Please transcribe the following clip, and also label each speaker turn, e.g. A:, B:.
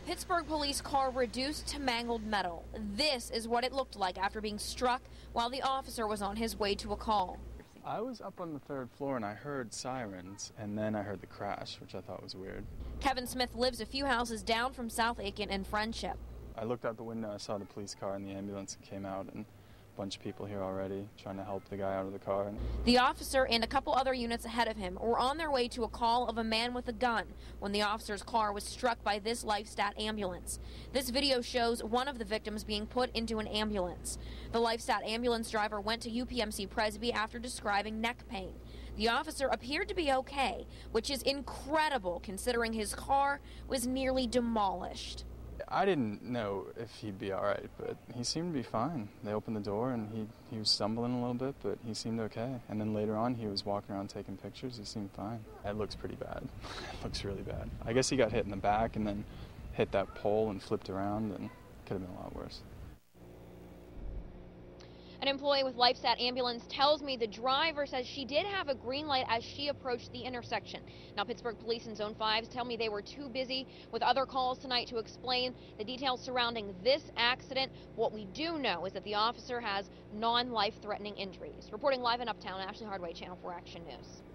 A: Pittsburgh police car reduced to mangled metal. This is what it looked like after being struck while the officer was on his way to a call.
B: I was up on the third floor and I heard sirens, and then I heard the crash, which I thought was weird.
A: Kevin Smith lives a few houses down from South Aiken and Friendship.
B: I looked out the window, I saw the police car and the ambulance and came out, and bunch of people here already trying to help the guy out of the car.
A: The officer and a couple other units ahead of him were on their way to a call of a man with a gun when the officer's car was struck by this LifeStat ambulance. This video shows one of the victims being put into an ambulance. The LifeStat ambulance driver went to UPMC Presby after describing neck pain. The officer appeared to be okay, which is incredible considering his car was nearly demolished.
B: I didn't know if he'd be all right, but he seemed to be fine. They opened the door and he, he was stumbling a little bit, but he seemed okay. And then later on, he was walking around taking pictures. He seemed fine. It looks pretty bad. it looks really bad. I guess he got hit in the back and then hit that pole and flipped around, and could have been a lot worse.
A: An employee with LifeStat Ambulance tells me the driver says she did have a green light as she approached the intersection. Now, Pittsburgh Police in Zone 5 tell me they were too busy with other calls tonight to explain the details surrounding this accident. What we do know is that the officer has non-life threatening injuries. Reporting live in Uptown, Ashley Hardway, Channel 4 Action News.